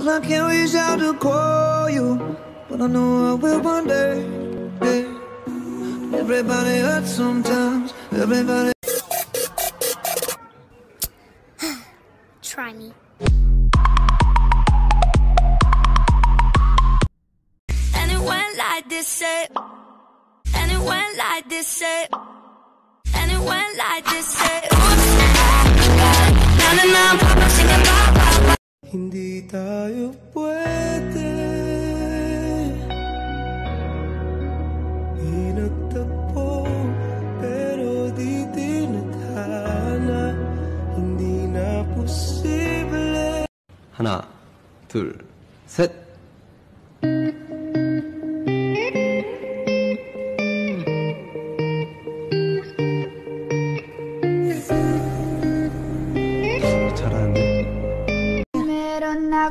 Cause I can't reach out to call you, but I know I will one day. Yeah. Everybody hurts sometimes, everybody. Try me. And it went like this, say. And it went like this, say. And it went like this, say. Hindi tayo pwede Di nagtagpo Pero di tinadhana Hindi na posible 하나, 둘, 셋.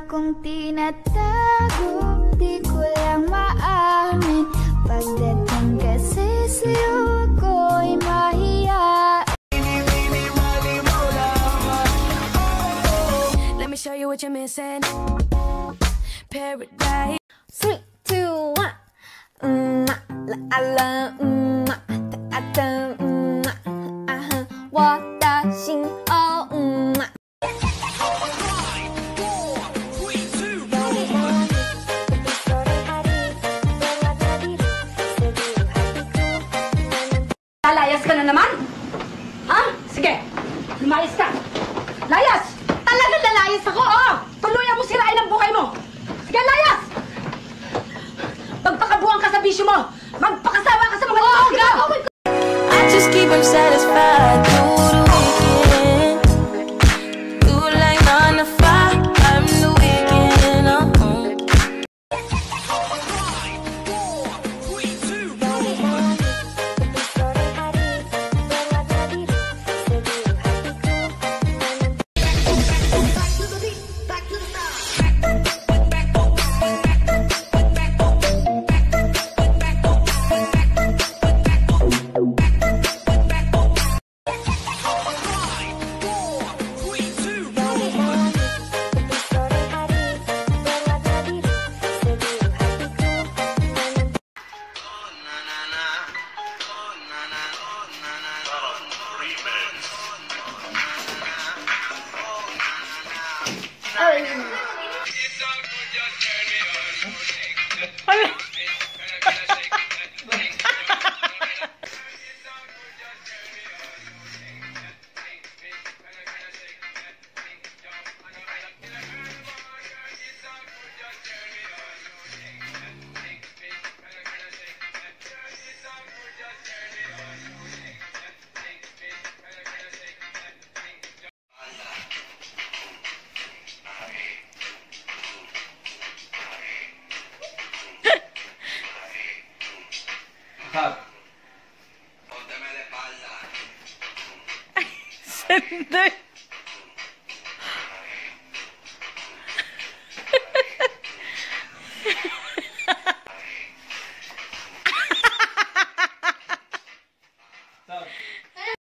Akong tinatago Di ko lang maamin Pagdating kasi sa'yo ako'y mahiya Let me show you what you're missing. Paradise. Three, two, one. Mm, la, ah, la, mm, Lalayas ka na naman? Ha? Sige, lumayas ka. Layas! Talagang lalayas ako, oh! Tuluyan mo sirain ang buhay mo! Sige, layas! Magpakabuang ka sa bisyo mo! Magpakasawa ka sa mga oh, lalaki mo! I just keep him satisfied Hub. De espalda.